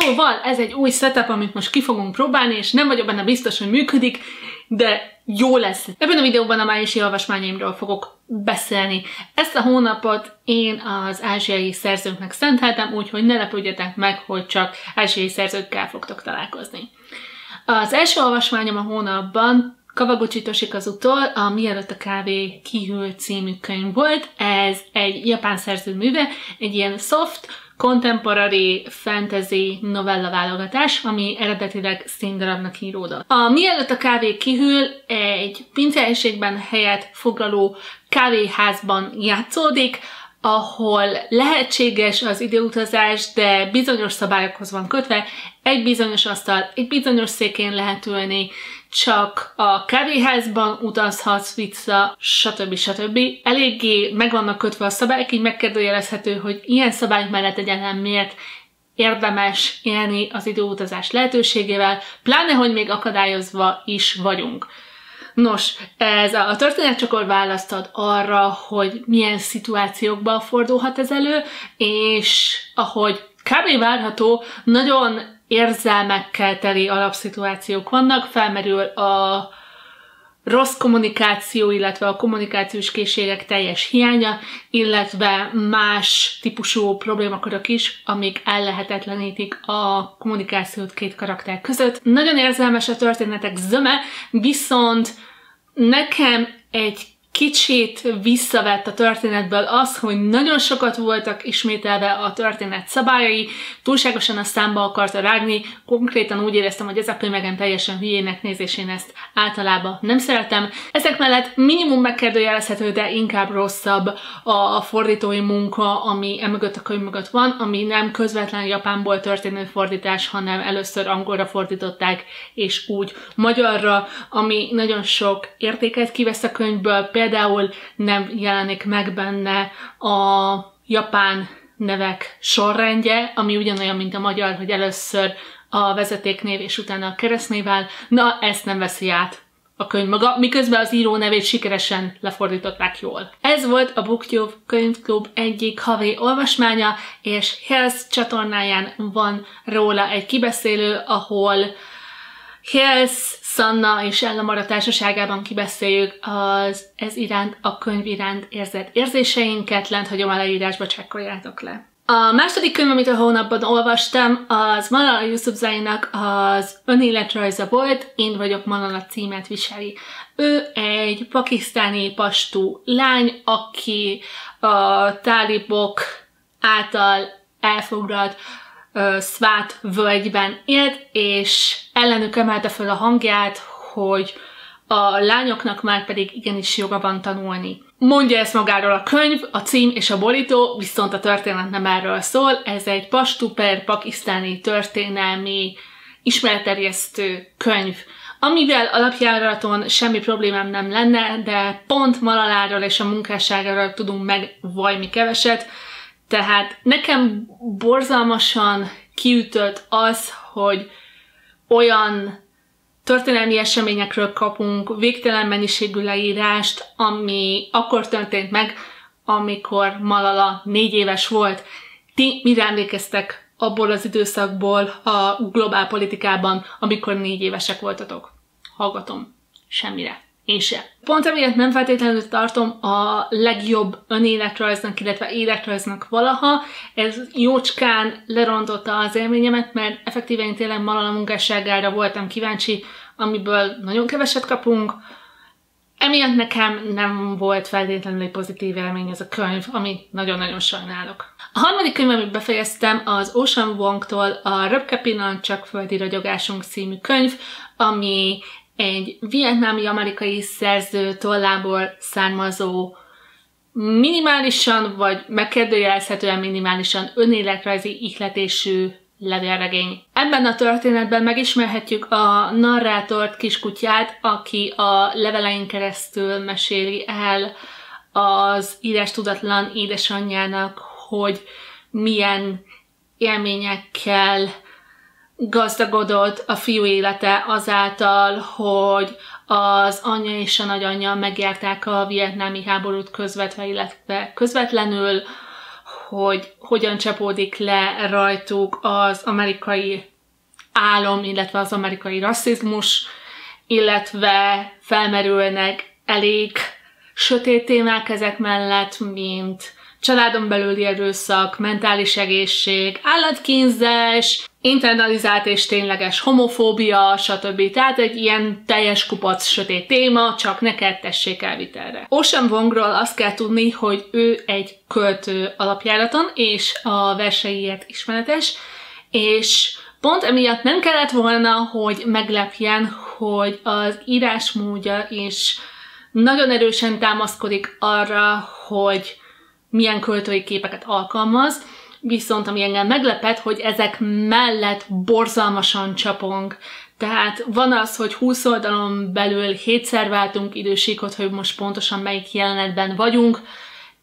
Szóval ez egy új setup, amit most ki fogunk próbálni, és nem vagyok benne biztos, hogy működik, de jó lesz. Ebben a videóban a májusi olvasmányaimról fogok beszélni. Ezt a hónapot én az ázsiai szerzőknek szenteltem, úgyhogy ne lepődjetek meg, hogy csak ázsiai szerzőkkel fogtok találkozni. Az első olvasmányom a hónapban Kawaguchi Toshikazutól a Mielőtt a kávé kihűl című könyv volt. Ez egy japán szerző műve, egy ilyen soft, contemporary fantasy novella válogatás, ami eredetileg színdarabnak íródott. A Mielőtt a kávé kihűl egy pincehelyiségben helyet foglaló kávéházban játszódik, ahol lehetséges az időutazás, de bizonyos szabályokhoz van kötve, egy bizonyos asztal, egy bizonyos székén lehet ülni, csak a kávéházban utazhatsz vissza, stb. stb. Eléggé meg vannak kötve a szabályok, így megkérdőjelezhető, hogy ilyen szabályok mellett egyáltalán miért érdemes élni az időutazás lehetőségével, pláne, hogy még akadályozva is vagyunk. Nos, ez a történet csak választad arra, hogy milyen szituációkban fordulhat ez elő, és ahogy kb. várható, nagyon érzelmekkel teli alapszituációk vannak, felmerül a rossz kommunikáció, illetve a kommunikációs készségek teljes hiánya, illetve más típusú problémakörök is, amik ellehetetlenítik a kommunikációt két karakter között. Nagyon érzelmes a történetek zöme, viszont nekem egy kicsit visszavett a történetből az, hogy nagyon sokat voltak ismételve a történet szabályai, túlságosan a számba akarta rágni, konkrétan úgy éreztem, hogy ez a könyvegen teljesen hülyének nézésén ezt általában nem szeretem. Ezek mellett minimum megkérdőjelezhető, de inkább rosszabb a fordítói munka, ami emögött a könyv mögött van, ami nem közvetlen japánból történő fordítás, hanem először angolra fordították, és úgy magyarra, ami nagyon sok értéket kivesz a könyvből, például nem jelenik meg benne a japán nevek sorrendje, ami ugyanolyan, mint a magyar, hogy először a vezetéknév és utána a keresztnével. Na, ezt nem veszi át a könyv maga, miközben az író nevét sikeresen lefordították jól. Ez volt a BookTube könyvklub egyik havi olvasmánya, és Hells csatornáján van róla egy kibeszélő, ahol Hells Sanna és Ella Mara társaságában kibeszéljük az ez iránt, a könyv iránt érzett érzéseinket, lent hagyom a leírásba, csekkoljátok le. A második könyv, amit a hónapban olvastam, az Malala Yousafzainak az önéletrajza volt, Én vagyok Malala címet viseli. Ő egy pakisztáni pastú lány, aki a tálibok által elfoglalt Szvát völgyben élt, és ellenük emelte föl a hangját, hogy a lányoknak már pedig igenis joga van tanulni. Mondja ezt magáról a könyv, a cím és a borító, viszont a történet nem erről szól. Ez egy pastu per pakisztáni történelmi ismeretterjesztő könyv, amivel alapjáraton semmi problémám nem lenne, de pont Malaláról és a munkásságáról tudunk meg vajmi keveset, tehát nekem borzalmasan kiütött az, hogy olyan történelmi eseményekről kapunk végtelen mennyiségű leírást, ami akkor történt meg, amikor Malala négy éves volt. Ti mire emlékeztek abból az időszakból a globál politikában, amikor négy évesek voltatok? Hallgatom. Semmire. Én sem. Pont emiatt nem feltétlenül tartom a legjobb önéletrajznak, illetve életrajznak valaha. Ez jócskán lerontotta az élményemet, mert effektíve én tényleg Malala munkásságára voltam kíváncsi, amiből nagyon keveset kapunk. Emiatt nekem nem volt feltétlenül egy pozitív élmény ez a könyv, ami nagyon-nagyon sajnálok. A harmadik könyv, amit befejeztem, az Ocean Wong-tól a Röpke Pillanat csak földi ragyogásunk című könyv, ami egy vietnámi-amerikai szerző tollából származó minimálisan, vagy megkérdőjelezhetően minimálisan önéletrajzi ihletésű levélregény. Ebben a történetben megismerhetjük a narrátort kiskutyát, aki a levelein keresztül meséli el az írás tudatlan édesanyjának, hogy milyen élményekkel gazdagodott a fiú élete azáltal, hogy az anyja és a nagyanyja megjárták a vietnámi háborút közvetve, illetve közvetlenül, hogy hogyan csapódik le rajtuk az amerikai álom, illetve az amerikai rasszizmus, illetve felmerülnek elég sötét témák ezek mellett, mint családon belüli erőszak, mentális egészség, állatkínzás, internalizált és tényleges homofóbia, stb. Tehát egy ilyen teljes kupac sötét téma, csak neked tessék elvitelre. Ocean Wongról azt kell tudni, hogy ő egy költő alapjáraton, és a verseiért ismeretes, és pont emiatt nem kellett volna, hogy meglepjen, hogy az írásmódja is nagyon erősen támaszkodik arra, hogy milyen költői képeket alkalmaz, viszont ami engem meglepett, hogy ezek mellett borzalmasan csapong. Tehát van az, hogy 20 oldalon belül hétszer váltunk idősíkot, hogy most pontosan melyik jelenetben vagyunk,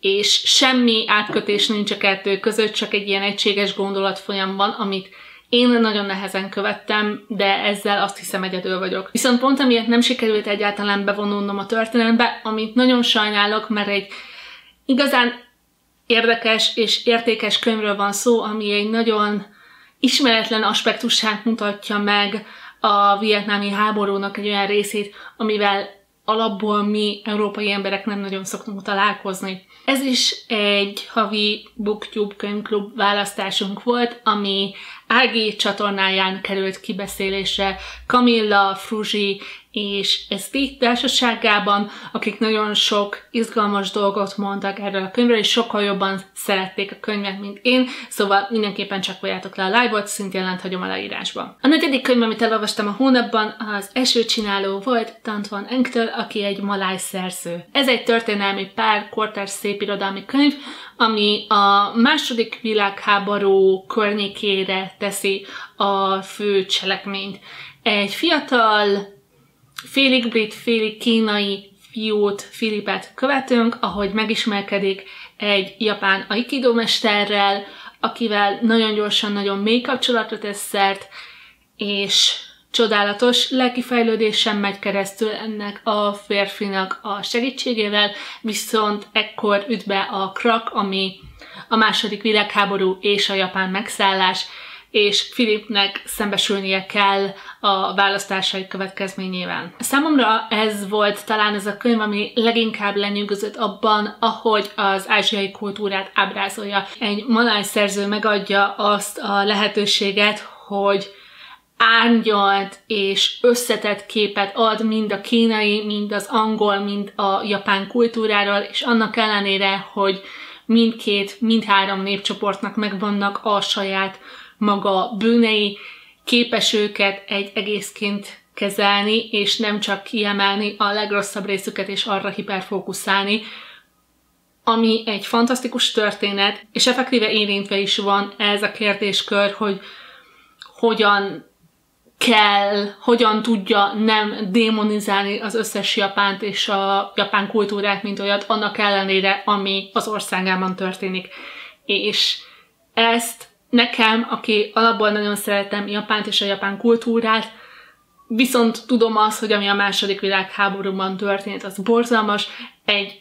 és semmi átkötés nincs a kettő között, csak egy ilyen egységes gondolatfolyam van, amit én nagyon nehezen követtem, de ezzel azt hiszem egyedül vagyok. Viszont pont amiatt nem sikerült egyáltalán bevonulnom a történetbe, amit nagyon sajnálok, mert egy igazán érdekes és értékes könyvről van szó, ami egy nagyon ismeretlen aspektusát mutatja meg a vietnámi háborúnak egy olyan részét, amivel alapból mi, európai emberek nem nagyon szoktunk találkozni. Ez is egy havi BookTube könyvklub választásunk volt, ami Ági csatornáján került kibeszélésre Camilla, Fruzsi és Eszti társaságában, akik nagyon sok izgalmas dolgot mondtak erről a könyvről, és sokkal jobban szerették a könyvet, mint én, szóval mindenképpen csak valljátok le a live-ot, szintén lent hagyom a leírásban. A negyedik könyv, amit elolvastam a hónapban, az első csináló volt Tant van Enktől, aki egy maláj szerző. Ez egy történelmi pár, kortárs szépirodalmi könyv, ami a második világháború környékére teszi a fő cselekményt. Egy fiatal félig brit, félig kínai fiút, Filipet követünk, ahogy megismerkedik egy japán aikido mesterrel, akivel nagyon gyorsan, nagyon mély kapcsolatot tesz szert, és csodálatos lelkifejlődésen megy keresztül ennek a férfinak a segítségével, viszont ekkor üt be a krak, ami a második világháború és a japán megszállás, és Filipnek szembesülnie kell a választásai következményével. Számomra ez volt talán ez a könyv, ami leginkább lenyűgözött abban, ahogy az ázsiai kultúrát ábrázolja. Egy maláj szerző megadja azt a lehetőséget, hogy árnyalt és összetett képet ad mind a kínai, mind az angol, mind a japán kultúráról, és annak ellenére, hogy mindkét, mindhárom népcsoportnak megvannak a saját maga bűnei, képes őket egy egészként kezelni, és nem csak kiemelni a legrosszabb részüket, és arra hiperfókuszálni, ami egy fantasztikus történet, és effektíve érintve is van ez a kérdéskör, hogy hogyan kell, hogyan tudja nem démonizálni az összes japánt és a japán kultúrát, mint olyat, annak ellenére, ami az országában történik. És ezt nekem, aki alapból nagyon szeretem Japánt és a japán kultúrát, viszont tudom azt, hogy ami a második világháborúban történt, az borzalmas, egy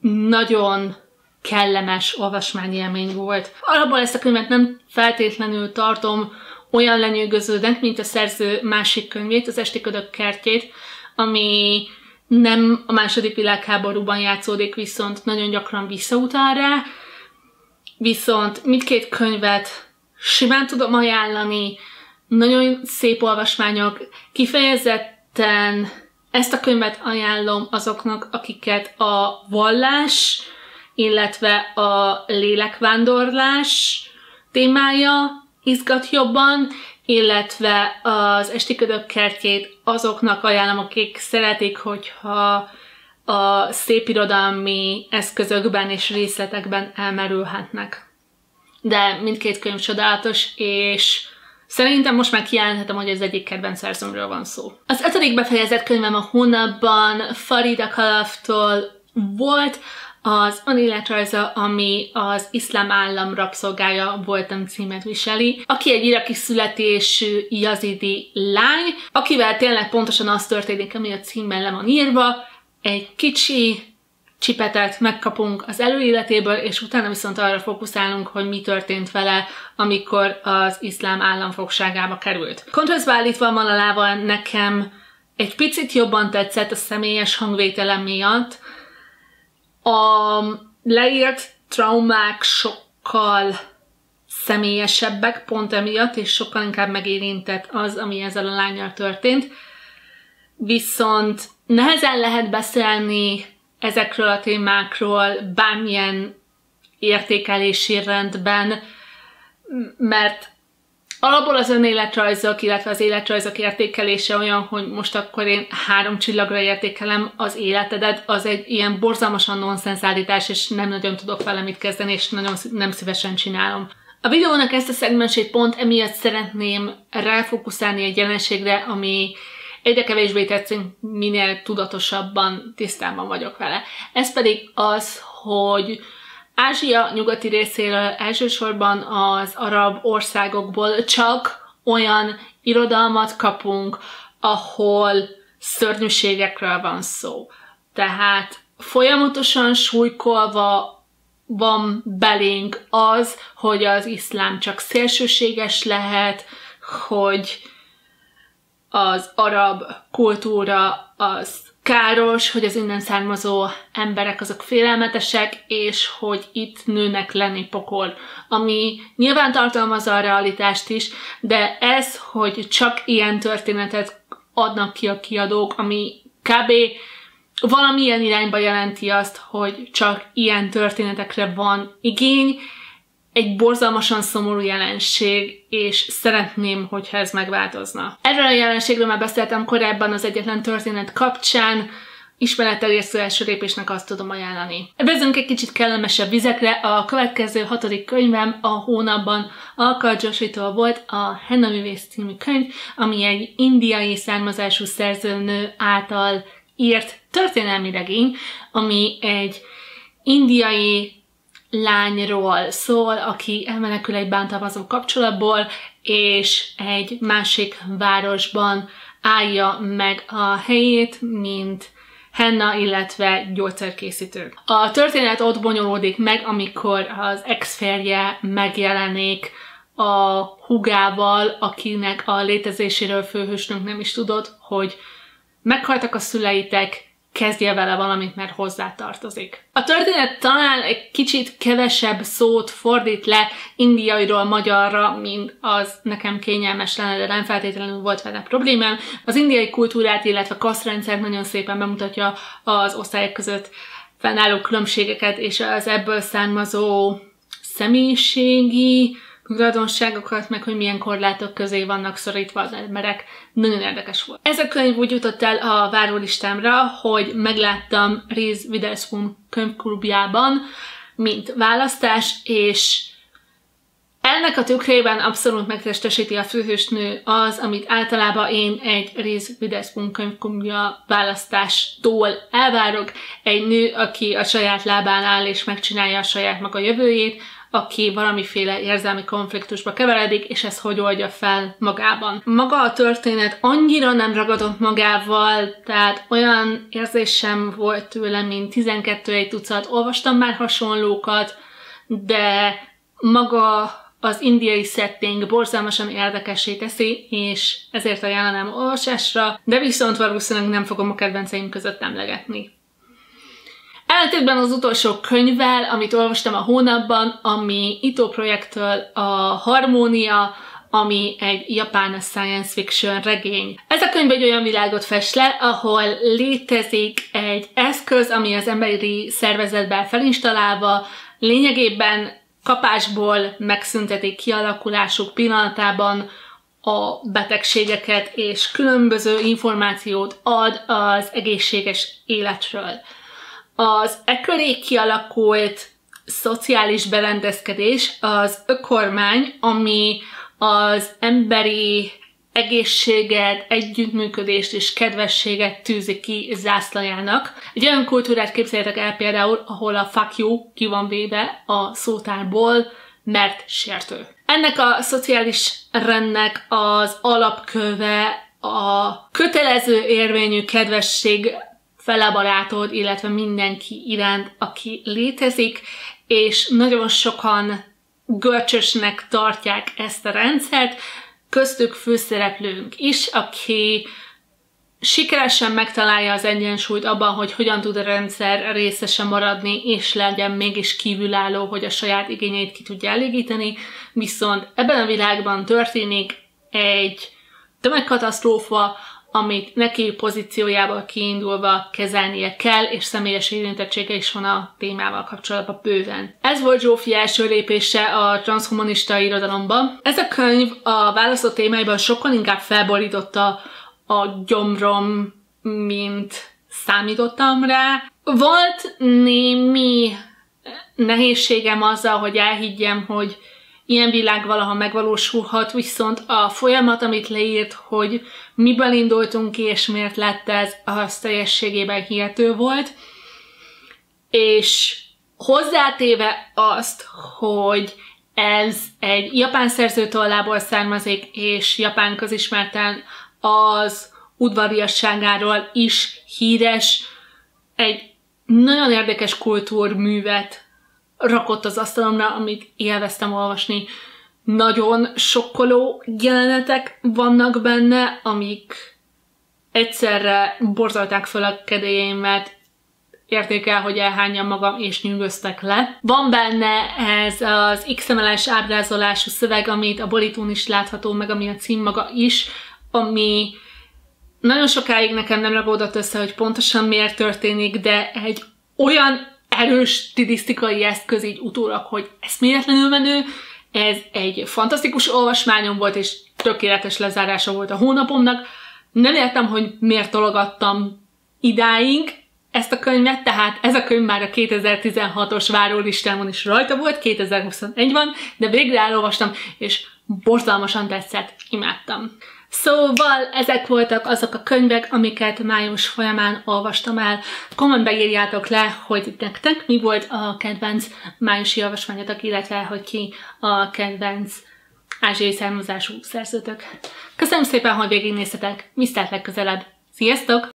nagyon kellemes olvasmányélmény volt. Alapból ezt a könyvet nem feltétlenül tartom olyan lenyűgözőnek, mint a szerző másik könyvét, az Esti Ködök kertjét, ami nem a második világháborúban játszódik, viszont nagyon gyakran visszautal rá, viszont mindkét könyvet simán tudom ajánlani, nagyon szép olvasmányok, kifejezetten ezt a könyvet ajánlom azoknak, akiket a vallás, illetve a lélekvándorlás témája izgat jobban, illetve az esti ködök kertjét azoknak ajánlom, akik szeretik, hogyha a szépirodalmi eszközökben és részletekben elmerülhetnek. De mindkét könyv csodálatos, és Szerintem most már kijelenthetem, hogy az egyik kedvenc szerzőmről van szó. Az ötödik befejezett könyvem a hónapban Farida Kalaftól volt, az önéletrajza, ami az iszlám állam rabszolgája voltam címet viseli, aki egy iraki születésű jazidi lány, akivel tényleg pontosan az történik, ami a címben le van írva, egy kicsi, csipetet megkapunk az előéletéből, és utána viszont arra fókuszálunk, hogy mi történt vele, amikor az iszlám államfogságába került. Kontrasztba állítva Malalával nekem egy picit jobban tetszett a személyes hangvételem miatt. A leírt traumák sokkal személyesebbek pont emiatt, és sokkal inkább megérintett az, ami ezzel a lányal történt. Viszont nehezen lehet beszélni ezekről a témákról bármilyen értékelési rendben, mert alapból az önéletrajzok, illetve az életrajzok értékelése olyan, hogy most akkor én három csillagra értékelem az életedet, az egy ilyen borzalmasan nonsens állítás, és nem nagyon tudok vele mit kezdeni, és nagyon nem szívesen csinálom. A videónak ezt a szegmensét pont emiatt szeretném ráfókuszálni egy jelenségre, ami egyre kevésbé tetszik, minél tudatosabban tisztában vagyok vele. Ez pedig az, hogy Ázsia nyugati részéről elsősorban az arab országokból csak olyan irodalmat kapunk, ahol szörnyűségekről van szó. Tehát folyamatosan súlykolva van belénk az, hogy az iszlám csak szélsőséges lehet, hogy az arab kultúra az káros, hogy az innen származó emberek azok félelmetesek, és hogy itt nőnek lenni pokol, ami nyilván tartalmazza a realitást is, de ez, hogy csak ilyen történetet adnak ki a kiadók, ami kb. valamilyen irányba jelenti azt, hogy csak ilyen történetekre van igény, egy borzalmasan szomorú jelenség, és szeretném, hogyha ez megváltozna. Erről a jelenségről már beszéltem korábban az egyetlen történet kapcsán, ismeretterjesztő első lépésnek azt tudom ajánlani. Ebbezünk egy kicsit kellemesebb vizekre, a következő hatodik könyvem a hónapban Alka Joshitól volt a Henna Művész című könyv, ami egy indiai származású szerzőnő által írt történelmi regény, ami egy indiai lányról szól, aki elmenekül egy bántalmazó kapcsolatból, és egy másik városban állja meg a helyét, mint henna, illetve gyógyszerkészítő. A történet ott bonyolódik meg, amikor az ex-férje megjelenik a hugával, akinek a létezéséről főhősnünk nem is tudott, hogy meghaltak a szüleitek, kezdje vele valamit, mert hozzá tartozik. A történet talán egy kicsit kevesebb szót fordít le indiairól magyarra, mint az nekem kényelmes lenne, de nem feltétlenül volt vele problémám. Az indiai kultúrát, illetve kasztrendszert nagyon szépen bemutatja az osztályok között fennálló különbségeket, és az ebből származó személyiségi, tulajdonságokat, meg hogy milyen korlátok közé vannak szorítva az emberek. Nagyon érdekes volt. Ez a könyv úgy jutott el a várólistámra, hogy megláttam Reese Witherspoon könyvklubjában, mint választás, és ennek a tükrében abszolút megtestesíti a főhősnő az, amit általában én egy Reese Witherspoon könyvklubja választástól elvárok. Egy nő, aki a saját lábán áll és megcsinálja a saját maga jövőjét, aki valamiféle érzelmi konfliktusba keveredik, és ezt hogy oldja fel magában. Maga a történet annyira nem ragadott magával, tehát olyan érzésem volt tőle, mint 12 egy tucat. Olvastam már hasonlókat, de maga az indiai setting borzalmasan érdekessé teszi, és ezért ajánlanám olvasásra, de viszont valószínűleg nem fogom a kedvenceim között emlegetni. Ellentétben az utolsó könyvvel, amit olvastam a hónapban, ami Ito projektől a Harmónia, ami egy japán science fiction regény. Ez a könyv egy olyan világot fest le, ahol létezik egy eszköz, ami az emberi szervezetben felinstallálva lényegében kapásból megszüntetik kialakulásuk pillanatában a betegségeket, és különböző információt ad az egészséges életről. Az ekköré kialakult szociális berendezkedés az ökormány, ami az emberi egészséget, együttműködést és kedvességet tűzi ki zászlajának. Egy olyan kultúrát képzeljetek el például, ahol a fuck you ki van véve a szótárból, mert sértő. Ennek a szociális rendnek az alapköve a kötelező érvényű kedvesség fele barátod, illetve mindenki iránt, aki létezik, és nagyon sokan görcsösnek tartják ezt a rendszert, köztük főszereplőnk is, aki sikeresen megtalálja az egyensúlyt abban, hogy hogyan tud a rendszer részesen maradni, és legyen mégis kívülálló, hogy a saját igényeit ki tudja elégíteni, viszont ebben a világban történik egy tömegkatasztrófa, amit neki pozíciójából kiindulva kezelnie kell, és személyes érintettsége is van a témával kapcsolatban bőven. Ez volt Zsófi első lépése a transhumanista irodalomba. Ez a könyv a választott témáiban sokkal inkább felborította a gyomrom, mint számítottam rá. Volt némi nehézségem azzal, hogy elhiggyem, hogy ilyen világ valaha megvalósulhat, viszont a folyamat, amit leírt, hogy miből indultunk ki, és miért lett ez, az teljességében hihető volt. És hozzátéve azt, hogy ez egy japán szerző tollából származik, és japán közismerten az udvariasságáról is híres, egy nagyon érdekes kultúrművet rakott az asztalomra, amit élveztem olvasni. Nagyon sokkoló jelenetek vannak benne, amik egyszerre borzalták fel a kedélyeimet, értékel, hogy elhányjam magam, és nyűgöztek le. Van benne ez az XML-es ábrázolású szöveg, amit a borítón is látható, meg ami a cím maga is, ami nagyon sokáig nekem nem ragódott össze, hogy pontosan miért történik, de egy olyan erős stilisztikai eszköz így utólag, hogy ez méletlenül menő, ez egy fantasztikus olvasmányom volt, és tökéletes lezárása volt a hónapomnak. Nem értem, hogy miért tologattam idáig ezt a könyvet, tehát ez a könyv már a 2016-os várólistámon is rajta volt, 2021 van, de végre elolvastam, és borzalmasan tetszett, imádtam. Szóval ezek voltak azok a könyvek, amiket május folyamán olvastam el. Kommentbe írjátok le, hogy nektek mi volt a kedvenc májusi olvasmányotok, illetve hogy ki a kedvenc ázsiai származású szerzőtök. Köszönöm szépen, hogy végignéztetek, viszlát legközelebb. Sziasztok!